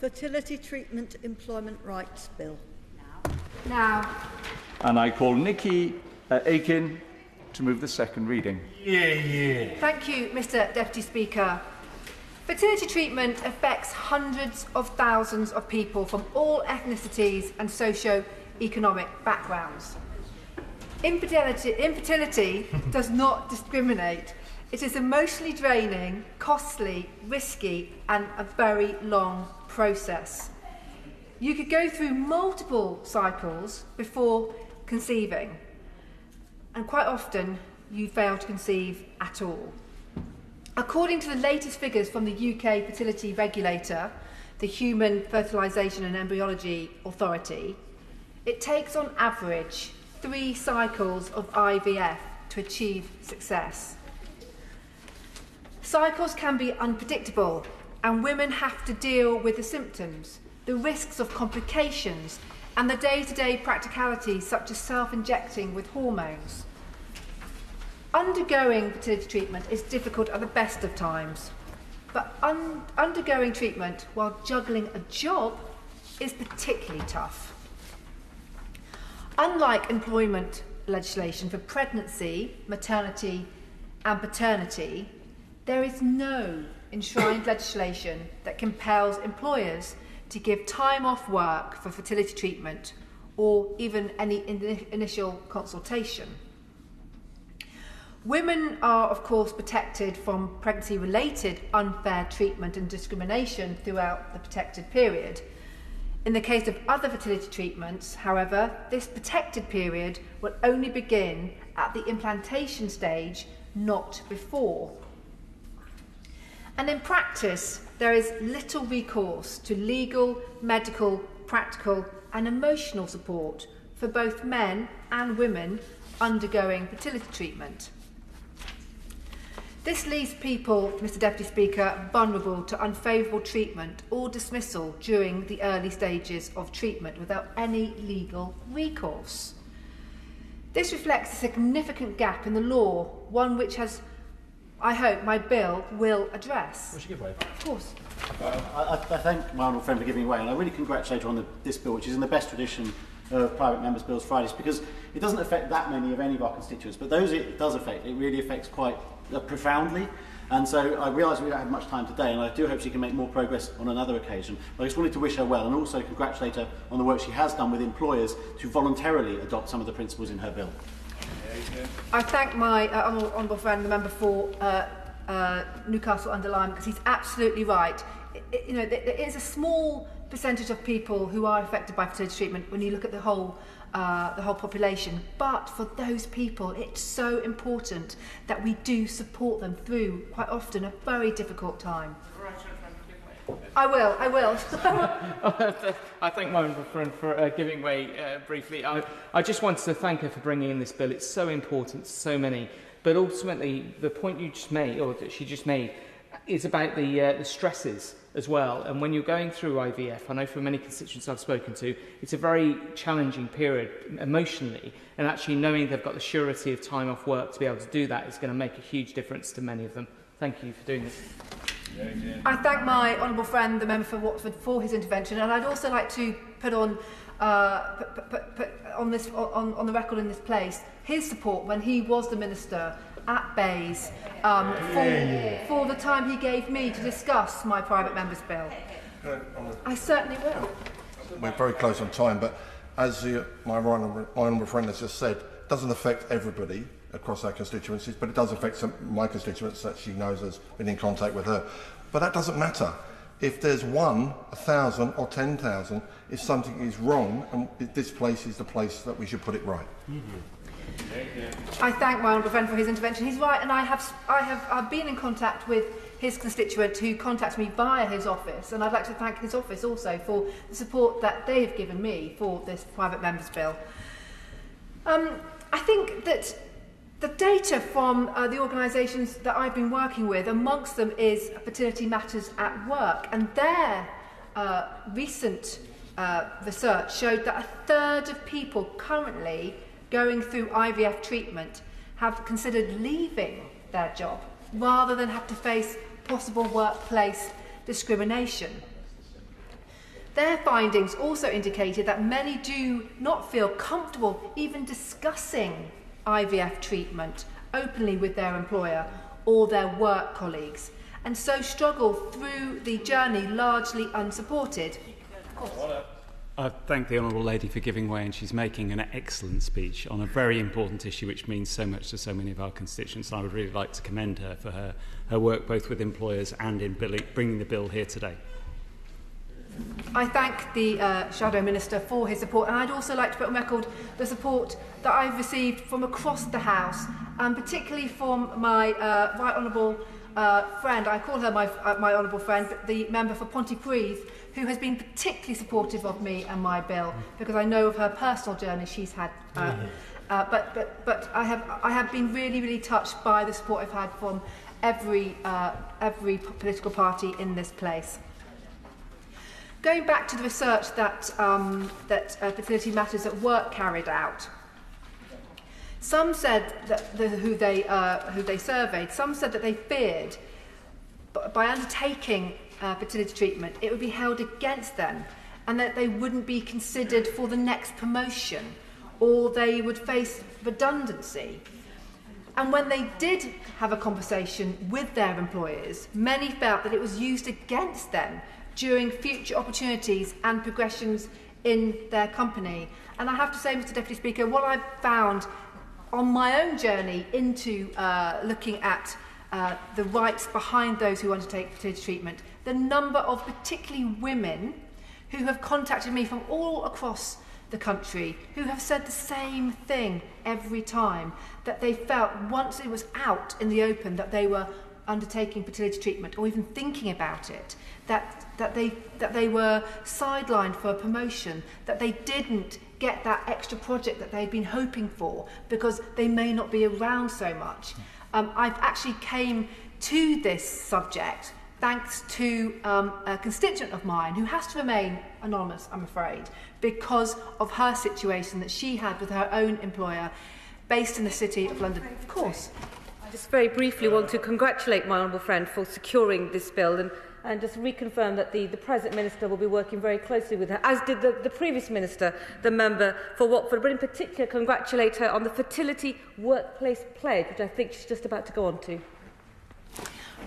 Fertility Treatment Employment Rights Bill. Now. And I call Nickie uh, Aiken to move the second reading. Yeah, yeah. Thank you, Mr Deputy Speaker. Fertility treatment affects hundreds of thousands of people from all ethnicities and socio-economic backgrounds. Infertility, infertility does not discriminate. It is emotionally draining, costly, risky, and a very long process. You could go through multiple cycles before conceiving, and quite often you fail to conceive at all. According to the latest figures from the UK fertility regulator, the Human Fertilisation and Embryology Authority, it takes on average three cycles of IVF to achieve success. Cycles can be unpredictable, and women have to deal with the symptoms, the risks of complications, and the day to day practicalities such as self injecting with hormones. Undergoing fertility treatment is difficult at the best of times, but un- undergoing treatment while juggling a job is particularly tough. Unlike employment legislation for pregnancy, maternity, and paternity, there is no enshrined legislation that compels employers to give time off work for fertility treatment or even any in initial consultation. Women are, of course, protected from pregnancy related unfair treatment and discrimination throughout the protected period. In the case of other fertility treatments, however, this protected period will only begin at the implantation stage, not before. And in practice, there is little recourse to legal, medical, practical, and emotional support for both men and women undergoing fertility treatment. This leaves people, Mr Deputy Speaker, vulnerable to unfavourable treatment or dismissal during the early stages of treatment without any legal recourse. This reflects a significant gap in the law, one which has I hope my bill will address. We should give way. Of course. Uh, I, I thank my honourable friend for giving way, and I really congratulate her on the, this bill, which is in the best tradition of private members' bills Fridays, because it doesn't affect that many of any of our constituents, but those it does affect, it really affects quite uh, profoundly. And so I realise we don't have much time today, and I do hope she can make more progress on another occasion. But I just wanted to wish her well and also congratulate her on the work she has done with employers to voluntarily adopt some of the principles in her bill. I thank my uh, honourable friend, the member for uh, uh, Newcastle under Lyme, because he's absolutely right. It, you know, there, there is a small percentage of people who are affected by fertility treatment when you look at the whole uh, the whole population. But for those people, it's so important that we do support them through quite often a very difficult time. I will, I will. I thank my friend for uh, giving way uh, briefly. I, I just wanted to thank her for bringing in this bill. It's so important to so many. But ultimately, the point you just made, or that she just made, is about the, uh, the stresses as well. And when you're going through IVF, I know for many constituents I've spoken to, it's a very challenging period emotionally. And actually knowing they've got the surety of time off work to be able to do that is going to make a huge difference to many of them. Thank you for doing this. I thank my honourable friend, the member for Watford, for his intervention, and I'd also like to put on uh, put, put, put on this on, on the record in this place his support when he was the minister at Bays um, for, for the time he gave me to discuss my private member's bill. I certainly will. We're very close on time, but as you, my honourable friend has just said, it doesn't affect everybody across our constituencies, but it does affect some, my constituents that she knows has been in contact with her. But that doesn't matter. If there's one, a thousand or ten thousand, if something is wrong, and this place is the place that we should put it right. Mm -hmm. I thank my honourable friend for his intervention. He's right, and I have, I have I've been in contact with his constituent who contacts me via his office, and I'd like to thank his office also for the support that they've given me for this private members bill. Um, I think that The data from uh, the organisations that I've been working with, amongst them is Fertility Matters at Work, and their uh, recent uh, research showed that a third of people currently going through IVF treatment have considered leaving their job rather than have to face possible workplace discrimination. Their findings also indicated that many do not feel comfortable even discussing IVF treatment openly with their employer or their work colleagues and so struggle through the journey largely unsupported. I thank the Honourable Lady for giving way and she's making an excellent speech on a very important issue which means so much to so many of our constituents and I would really like to commend her for her, her work both with employers and in bringing the bill here today. I thank the uh, Shadow Minister for his support and I'd also like to put on record the support that I've received from across the House and particularly from my uh, Right Honourable uh, friend, I call her my, uh, my honourable friend, but the member for Pontypridd, who has been particularly supportive of me and my bill because I know of her personal journey she's had. Uh, uh, but but, but I, have, I have been really, really touched by the support I've had from every, uh, every political party in this place. Going back to the research that, um, that uh, Fertility Matters at Work carried out, some said that the, who, they, uh, who they surveyed, some said that they feared by undertaking uh, fertility treatment, it would be held against them and that they wouldn't be considered for the next promotion or they would face redundancy. And when they did have a conversation with their employers, many felt that it was used against them during future opportunities and progressions in their company. And I have to say, Mr Deputy Speaker, what I've found on my own journey into uh, looking at uh, the rights behind those who undertake fertility treatment, the number of particularly women who have contacted me from all across the country who have said the same thing every time that they felt once it was out in the open that they were undertaking fertility treatment or even thinking about it that that they that they were sidelined for a promotion that they didn't get that extra project that they'd been hoping for because they may not be around so much. Um, I've actually came to this subject thanks to um, a constituent of mine who has to remain anonymous I'm afraid because of her situation that she had with her own employer based in the city of London. Of course just very briefly want to congratulate my honourable friend for securing this bill and, and just reconfirm that the, the present minister will be working very closely with her, as did the, the previous minister, the member for Watford, but in particular congratulate her on the fertility workplace pledge, which I think she's just about to go on to.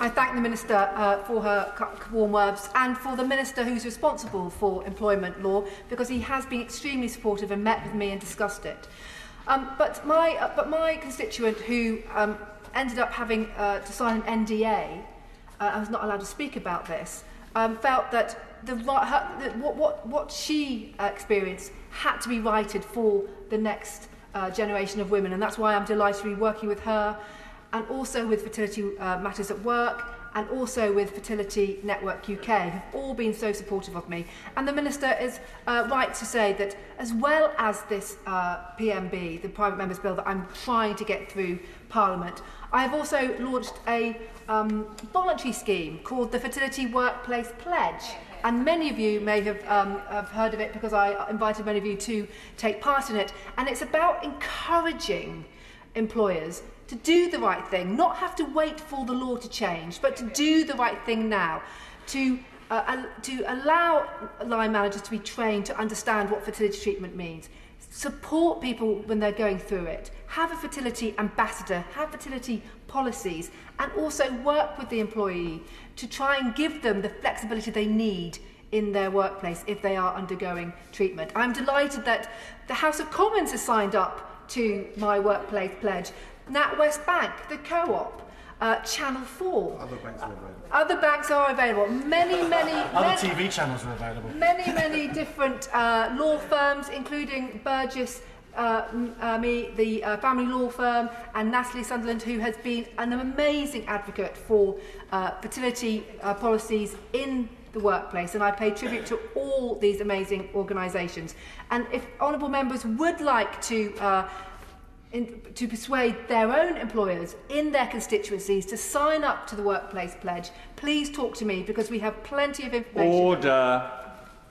I thank the Minister uh, for her warm words and for the Minister who's responsible for employment law because he has been extremely supportive and met with me and discussed it. Um, but, my, uh, but my constituent who um, ended up having uh, to sign an NDA, uh, I was not allowed to speak about this, um, felt that the, her, the, what, what, what she experienced had to be righted for the next uh, generation of women. And that's why I'm delighted to be working with her and also with fertility uh, matters at work and also with Fertility Network UK have all been so supportive of me. And the Minister is uh, right to say that as well as this uh, PMB, the Private Members Bill that I'm trying to get through Parliament, I have also launched a um, voluntary scheme called the Fertility Workplace Pledge. And many of you may have, um, have heard of it because I invited many of you to take part in it. And it's about encouraging employers to do the right thing, not have to wait for the law to change, but to do the right thing now, to, uh, to allow line managers to be trained to understand what fertility treatment means, support people when they're going through it, have a fertility ambassador, have fertility policies, and also work with the employee to try and give them the flexibility they need in their workplace if they are undergoing treatment. I'm delighted that the House of Commons has signed up to my workplace pledge NatWest Bank, the co-op, uh, Channel 4. Other banks are available. Uh, other banks are available. Many, many... Other many, TV channels are available. Many, many different uh, law firms, including Burgess uh, uh, me, the uh, family law firm, and Natalie Sunderland, who has been an amazing advocate for uh, fertility uh, policies in the workplace. And I pay tribute to all these amazing organisations. And if honourable members would like to uh, in, to persuade their own employers in their constituencies to sign up to the workplace pledge, please talk to me because we have plenty of information. Order.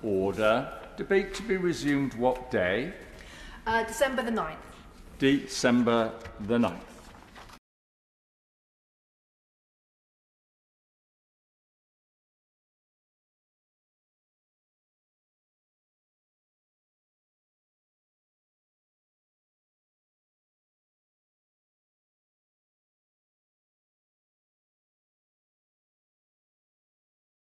Order. Debate to be resumed what day? Uh, December the 9th. December the 9th.